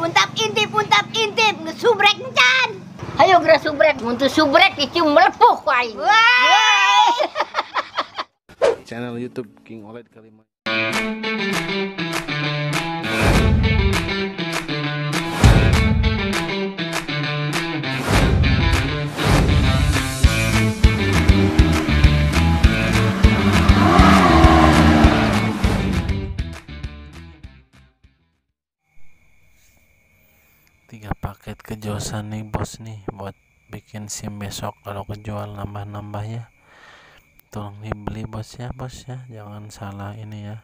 untap intip untap intip ngesubrek encan. Hayo gerak subrek, untuk subrek dicium melepuh. Wah. channel YouTube King OLED Kelima. Tiga paket kejosan nih bos nih buat bikin sim besok. Kalau kejual nambah-nambah ya tolong dibeli bos ya bos ya. Jangan salah ini ya.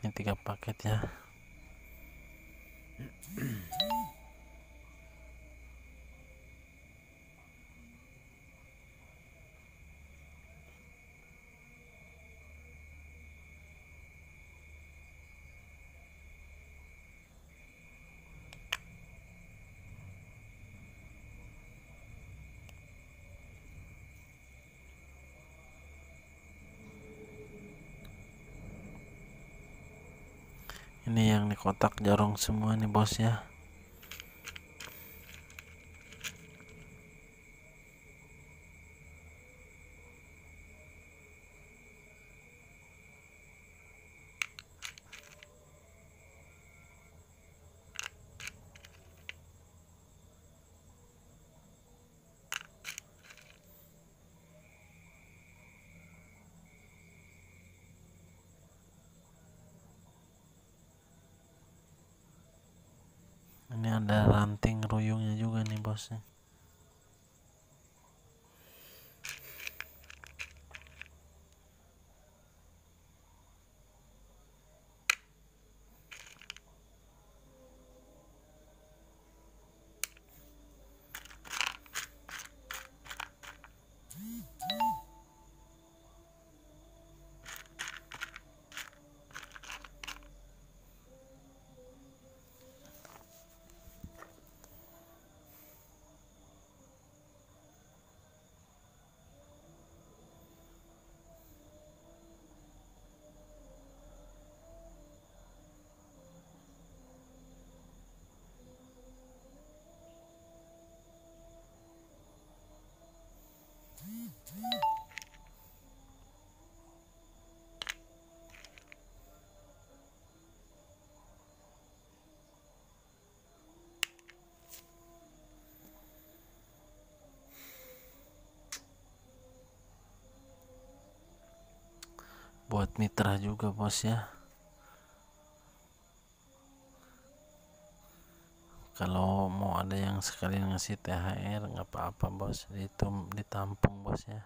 Ini tiga paket ya ini yang di kotak jarong semua nih bos ya ini ada ranting ruyungnya juga nih bosnya buat mitra juga bos ya. Kalau mau ada yang sekali ngasih THR nggak apa-apa bos. Itu ditampung bos ya.